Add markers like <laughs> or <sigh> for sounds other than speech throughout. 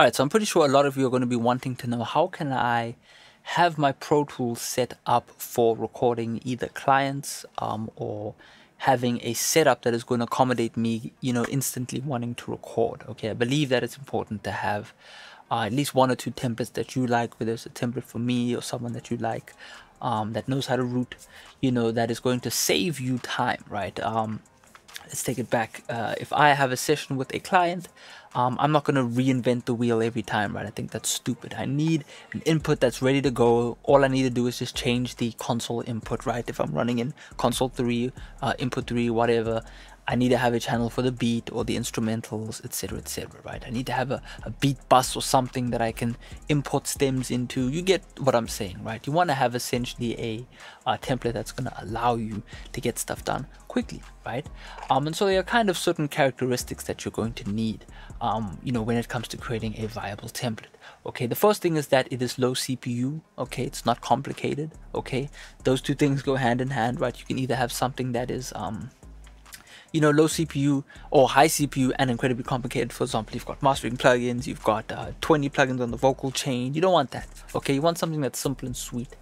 All right, so I'm pretty sure a lot of you are going to be wanting to know how can I have my Pro Tools set up for recording either clients um, or having a setup that is going to accommodate me, you know, instantly wanting to record. Okay, I believe that it's important to have uh, at least one or two templates that you like, whether it's a template for me or someone that you like um, that knows how to route, you know, that is going to save you time, right? Um, let's take it back. Uh, if I have a session with a client, um, I'm not going to reinvent the wheel every time, right? I think that's stupid. I need an input that's ready to go. All I need to do is just change the console input, right? If I'm running in console 3, uh, input 3, whatever, I need to have a channel for the beat or the instrumentals, etc, etc, right? I need to have a, a beat bus or something that I can import stems into. You get what I'm saying, right? You want to have essentially a, a template that's going to allow you to get stuff done quickly, right? Um, and so there are kind of certain characteristics that you're going to need, um, you know, when it comes to creating a viable template. Okay, the first thing is that it is low CPU. Okay, it's not complicated. Okay, those two things go hand in hand, right? You can either have something that is um, you know, low CPU or high CPU and incredibly complicated. For example, you've got mastering plugins, you've got uh, 20 plugins on the vocal chain. You don't want that. Okay, you want something that's simple and sweet,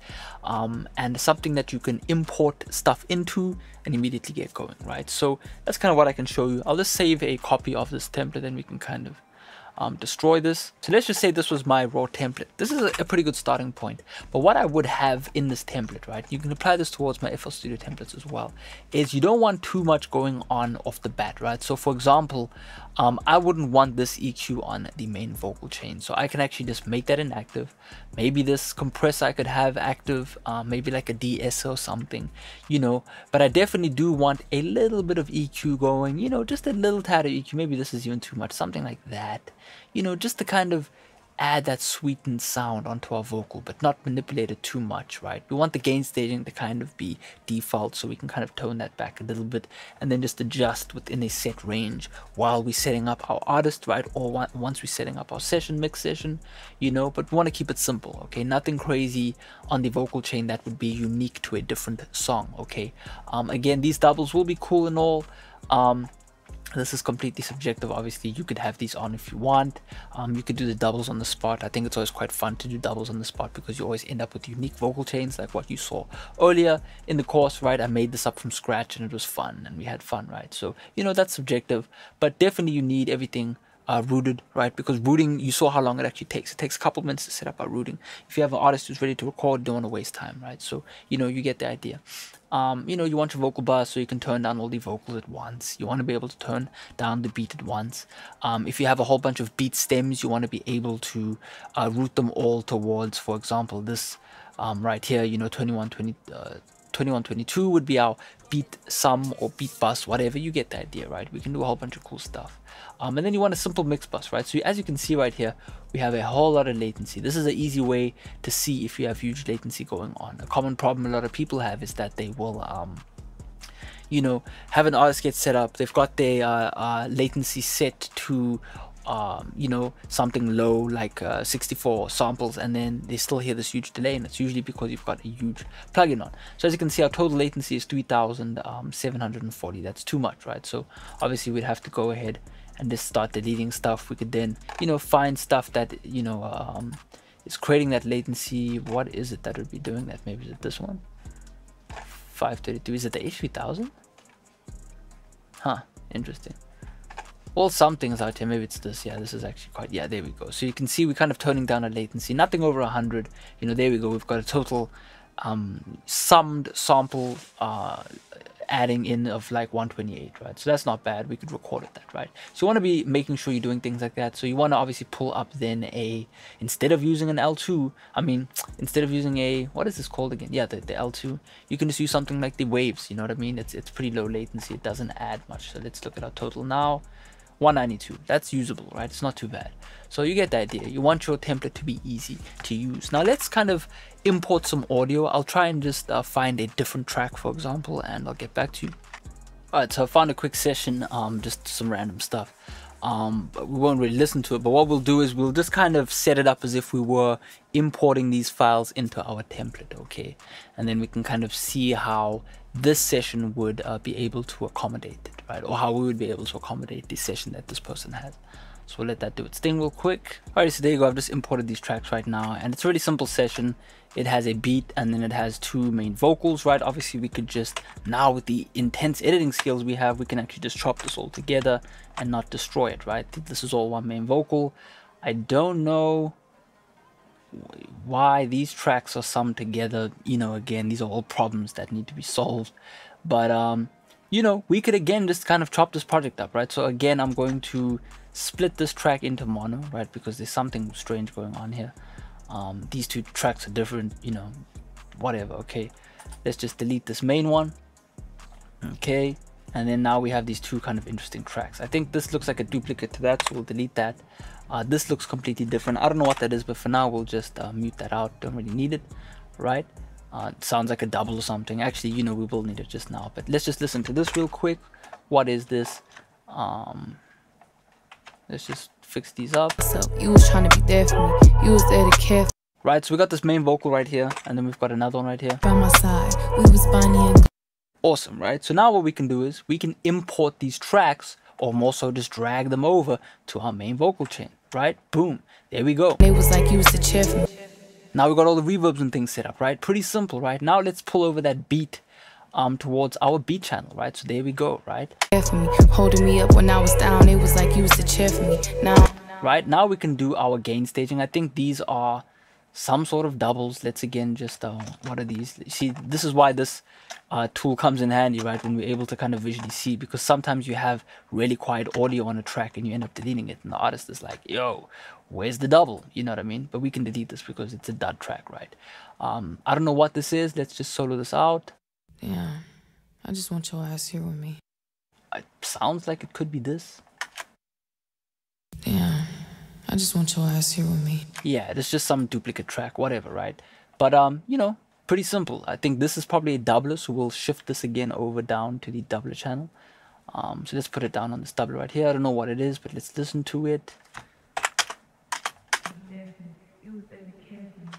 um, and something that you can import stuff into and immediately get going, right? So that's kind of what I can show you. I'll just save a copy of this template, and we can kind of um, destroy this. So let's just say this was my raw template. This is a, a, pretty good starting point. But what I would have in this template, right, you can apply this towards my FL Studio templates as well, is you don't want too much going on off the bat, right? So for example, um, I wouldn't want this EQ on the main vocal chain. So I can actually just make that inactive. Maybe this compressor I could have active, uh, maybe like a DS or something, you know, but I definitely do want a little bit of EQ going, you know, just a little tad of EQ. Maybe this is even too much, something like that, you know, just to kind of add that sweetened sound onto our vocal, but not manipulate it too much, right? We want the gain staging to kind of be default so we can kind of tone that back a little bit and then just adjust within a set range while we're setting up our artist, right? Or once we're setting up our session, mix session, you know, but we want to keep it simple, okay? Nothing crazy on the vocal chain that would be unique to a different song, okay? Um, again, these doubles will be cool and all, um, this is completely subjective. Obviously you could have these on if you want. Um, you could do the doubles on the spot. I think it's always quite fun to do doubles on the spot because you always end up with unique vocal chains like what you saw earlier in the course right? I made this up from scratch and it was fun and we had fun right? So you know that's subjective but definitely you need everything uh, routed, right? Because routing, you saw how long it actually takes. It takes a couple minutes to set up our routing. If you have an artist who's ready to record, don't want to waste time, right? So, you know, you get the idea um, you know, you want your vocal bus so you can turn down all the vocals at once. You want to be able to turn down the beat at once. Um, if you have a whole bunch of beat stems, you want to be able to uh, route them all towards, for example, this um, right here, you know, 2120, uh, 2122 would be our beat sum or beat bus, whatever. You get the idea, right? We can do a whole bunch of cool stuff. Um, and then you want a simple mix bus, right? So as you can see right here, we have a whole lot of latency. This is an easy way to see if you have huge latency going on. A common problem a lot of people have is that they will, um, you know, have an artist get set up. They've got their uh, uh, latency set to um, you know, something low like uh, 64 samples and then they still hear this huge delay and it's usually because you've got a huge plugin on. So as you can see, our total latency is 3740. That's too much, right? So obviously we'd have to go ahead and just start deleting stuff. We could then, you know, find stuff that, you know, um, is creating that latency. What is it that would be doing that? Maybe is it this one? 532. Is it the H3000? Huh, interesting well some things out here maybe it's this. Yeah this is actually quite yeah there we go. So you can see we're kind of toning down our latency. Nothing over 100 you know there we go. We've got a total um, summed sample uh, adding in of like 128 right? So that's not bad. We could record it that right? So you want to be making sure you're doing things like that. So you want to obviously pull up then a instead of using an L2 I mean instead of using a what is this called again? Yeah the, the L2 you can just use something like the waves. You know what I mean? It's it's pretty low latency. It doesn't add much. So let's look at our total now 192 that's usable right? It's not too bad. So you get the idea. You want your template to be easy to use. Now let's kind of import some audio. I'll try and just uh, find a different track for example and i'll get back to you. All right so i found a quick session um just some random stuff. Um, we won't really listen to it. But what we'll do is we'll just kind of set it up as if we were importing these files into our template, okay? And then we can kind of see how this session would uh, be able to accommodate right? Or how we would be able to accommodate the session that this person has. So we'll let that do its thing real quick. Alright, so there you go. I've just imported these tracks right now and it's a really simple session. It has a beat and then it has two main vocals, right? Obviously we could just, now with the intense editing skills we have, we can actually just chop this all together and not destroy it, right? This is all one main vocal. I don't know why these tracks are summed together. You know, again, these are all problems that need to be solved. But, um, you know, we could again just kind of chop this project up, right? So again, I'm going to split this track into mono, right? Because there's something strange going on here. Um, these two tracks are different, you know, whatever, okay. Let's just delete this main one, okay. And then now we have these two kind of interesting tracks. I think this looks like a duplicate to that, so we'll delete that. Uh, this looks completely different. I don't know what that is, but for now we'll just uh, mute that out. Don't really need it, right? Uh, sounds like a double or something. Actually, you know, we will need it just now. But let's just listen to this real quick. What is this? Um, let's just fix these up. So you was trying to be there for me. You was there to care Right, so we got this main vocal right here, and then we've got another one right here. by my side. We was Bonnie Awesome, right? So now what we can do is we can import these tracks, or more so just drag them over to our main vocal chain, right? Boom, there we go. they was like you was the chair for me. Now we've got all the reverbs and things set up, right? Pretty simple, right? Now let's pull over that beat um, towards our beat channel, right? So there we go, right? Me. Holding me up when I was down. It was like you was the chair for me. Now Right, now we can do our gain staging. I think these are some sort of doubles. Let's again just, uh, what are these? See, this is why this uh, tool comes in handy, right? When we're able to kind of visually see, because sometimes you have really quiet audio on a track and you end up deleting it, and the artist is like, yo, where's the double? You know what I mean? But we can delete this because it's a dud track, right? Um, I don't know what this is. Let's just solo this out. Yeah. I just want your ass here with me. It sounds like it could be this. Yeah. I just want your ass here with me. yeah it's just some duplicate track whatever right but um you know pretty simple i think this is probably a doubler so we'll shift this again over down to the doubler channel um so let's put it down on this doubler right here i don't know what it is but let's listen to it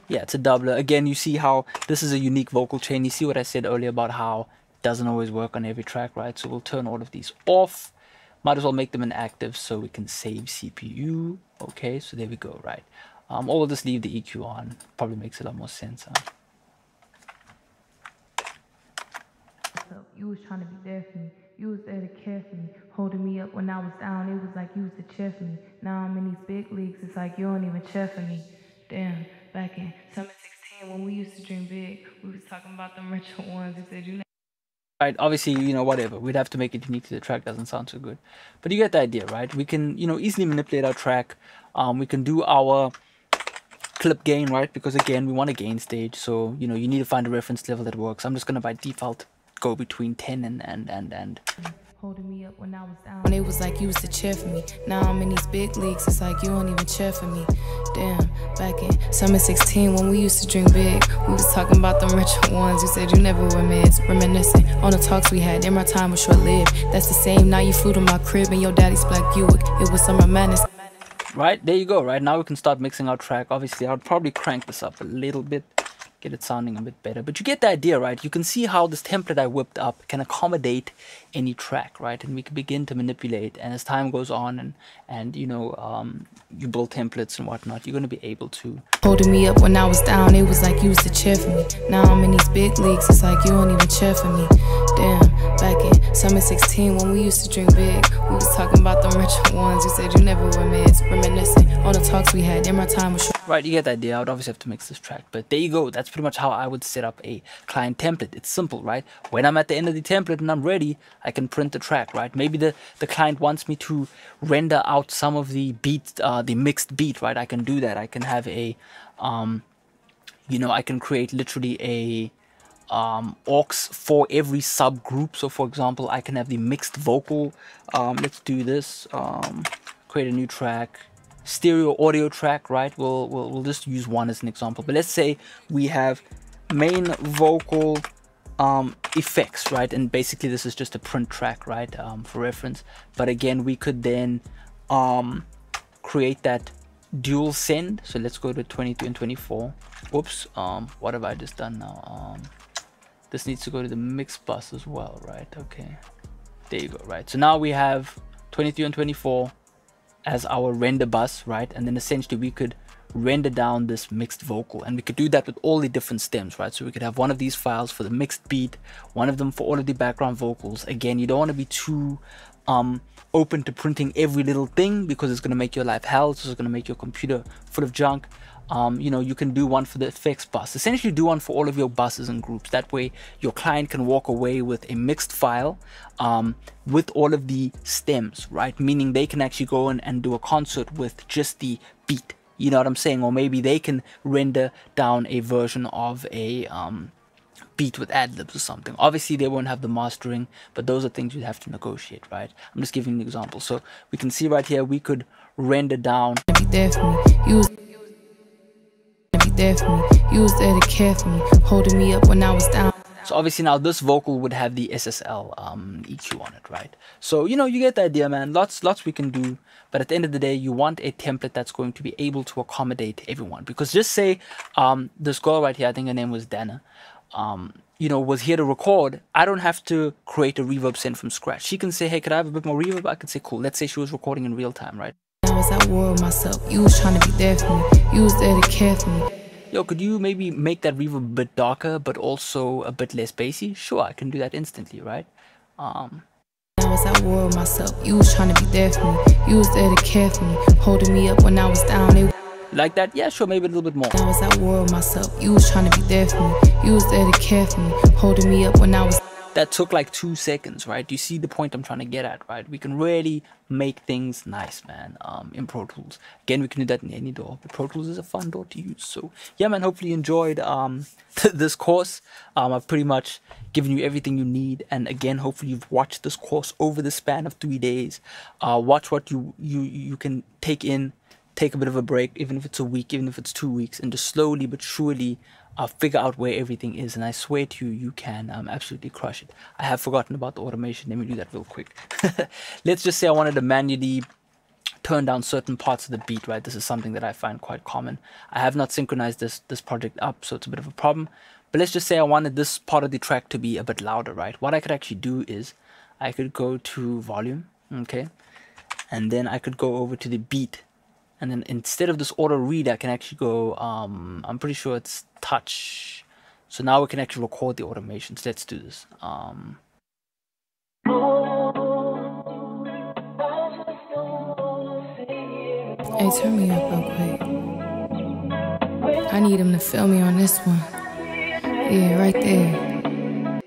yeah it's a doubler again you see how this is a unique vocal chain you see what i said earlier about how it doesn't always work on every track right so we'll turn all of these off might as well make them inactive so we can save cpu okay so there we go right um or we'll just leave the eq on probably makes a lot more sense huh? So you was trying to be there for me. You was there to care for me. Holding me up when I was down. It was like you was the chair for me. Now I'm in these big leagues. It's like you don't even cheer for me. Damn. Back in summer 16 when we used to dream big, we was talking about them <laughs> richer ones. You said you right obviously you know whatever. We'd have to make it unique to the track doesn't sound so good. But you get the idea right? We can you know easily manipulate our track. Um we can do our clip gain right? Because again we want a gain stage so you know you need to find a reference level that works. I'm just to by default go between 10 and and and and holding me up when I was down. And it was like you was the chair for me. Now I'm in these big leagues. It's like you don't even cheer for me. Damn, back in summer 16 when we used to dream big, we was talking about the richer ones. You said you never were meds. Reminiscing on the talks we had. Then my time was short lived. That's the same. Now you flew to my crib and your daddy's black Buick. It was summer madness. right there you go right now we can start mixing our track obviously i'll probably crank this up a little bit get it sounding a bit better but you get the idea right you can see how this template i whipped up can accommodate any track right and we can begin to manipulate and as time goes on and and you know um, you build templates and whatnot you're going to be able to Holding me up when I was down, it was like you was the chair for me. Now I'm in these big leagues, it's like you don't even cheer for me. Damn, back in summer 16 when we used to drink big, we was talking about the richer ones. You said you never were. Reminiscing on the talks we had, then my time was short. Right, you get the idea. I would obviously have to mix this track, but there you go. That's pretty much how I would set up a client template. It's simple, right? When I'm at the end of the template and I'm ready, I can print the track, right? Maybe the, the client wants me to render out some of the beat, uh, the mixed beat, right? I can do that. I can have a, um, you know, I can create literally a um, aux for every subgroup. So for example, I can have the mixed vocal. Um, let's do this. Um, create a new track stereo audio track, right? We'll, we'll, we'll just use one as an example. But let's say we have main vocal um, effects, right? And basically this is just a print track, right? Um, for reference. But again, we could then um, create that dual send. So let's go to 22 and 24. Whoops. Um, what have I just done now? Um, this needs to go to the mix bus as well, right? Okay. There you go, right? So now we have 23 and 24 as our render bus, right? And then essentially we could render down this mixed vocal. And we could do that with all the different stems right? So we could have one of these files for the mixed beat one of them for all of the background vocals. Again you don't want to be too um open to printing every little thing because it's going to make your life hell. It's going to make your computer full of junk um, you know, you can do one for the effects bus. Essentially, do one for all of your buses and groups. That way, your client can walk away with a mixed file um, with all of the stems, right? Meaning they can actually go in and do a concert with just the beat. You know what I'm saying? Or maybe they can render down a version of a um, beat with ad libs or something. Obviously, they won't have the mastering, but those are things you have to negotiate, right? I'm just giving an example. So we can see right here, we could render down there for me. You was there to care for me, holding me up when I was down. So obviously now this vocal would have the SSL um, EQ on it, right? So you know you get the idea, man. Lots, lots we can do, but at the end of the day, you want a template that's going to be able to accommodate everyone. Because just say um, this girl right here, I think her name was Dana. Um, you know, was here to record, I don't have to create a reverb send from scratch. She can say, hey, could I have a bit more reverb? I can say, cool. Let's say she was recording in real time, right? I was at war with myself. You was trying to be there for me. You was there to care for me yo, could you maybe make that reverb a bit darker, but also a bit less bassy? Sure, I can do that instantly, right? Um, I was at war with myself. You was trying to be there for me. You was there to care for me, holding me up when I was down. They like that? Yeah, sure, maybe a little bit more. I was at war with myself. You was trying to be there for me. You was there to care for me, holding me up when I was that took like two seconds, right? You see the point I'm trying to get at, right? We can really make things nice, man, um, in Pro Tools. Again, we can do that in any DAW, but Pro Tools is a fun DAW to use. So, yeah, man, hopefully you enjoyed um, <laughs> this course. Um, I've pretty much given you everything you need. And again, hopefully you've watched this course over the span of three days. Uh, watch what you, you, you can take in, take a bit of a break, even if it's a week, even if it's two weeks, and just slowly but surely uh, figure out where everything is. And I swear to you, you can um, absolutely crush it. I have forgotten about the automation. Let me do that real quick. <laughs> Let's just say I wanted to manually turn down certain parts of the beat, right? This is something that I find quite common. I have not synchronized this, this project up, so it's a bit of a problem. But let's just say I wanted this part of the track to be a bit louder, right? What I could actually do is I could go to volume, okay? And then I could go over to the beat and then instead of this auto read I can actually go um, I'm pretty sure it's touch so now we can actually record the automations let's do this um, Hey, turn me up real quick. I need him to feel me on this one. Yeah, right there.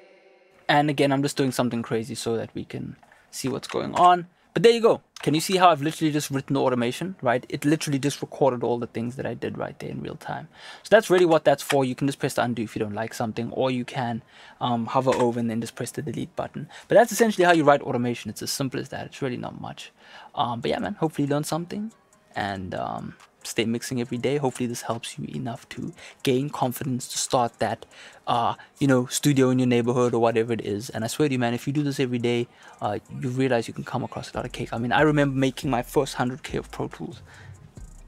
And again, I'm just doing something crazy so that we can see what's going on. But there you go. Can you see how I've literally just written the automation, right? It literally just recorded all the things that I did right there in real time. So that's really what that's for. You can just press the undo if you don't like something, or you can um, hover over and then just press the delete button. But that's essentially how you write automation. It's as simple as that. It's really not much. Um, but yeah, man, hopefully you learned something. And um, stay mixing every day. Hopefully this helps you enough to gain confidence to start that, uh, you know, studio in your neighborhood or whatever it is. And I swear to you, man, if you do this every day, uh, you realize you can come across a lot of cake. I mean, I remember making my first 100k of Pro Tools.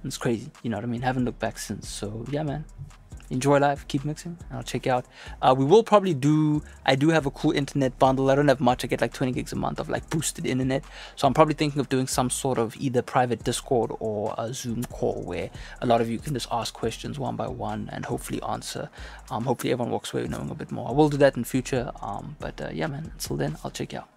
It's crazy, you know what I mean? Haven't looked back since. So yeah, man enjoy life, keep mixing, and I'll check out. Uh, we will probably do, I do have a cool internet bundle. I don't have much. I get like 20 gigs a month of like boosted internet. So I'm probably thinking of doing some sort of either private Discord or a Zoom call where a lot of you can just ask questions one by one and hopefully answer. Um, hopefully everyone walks away knowing a bit more. I will do that in future. Um, but uh, yeah, man, until then, I'll check you out.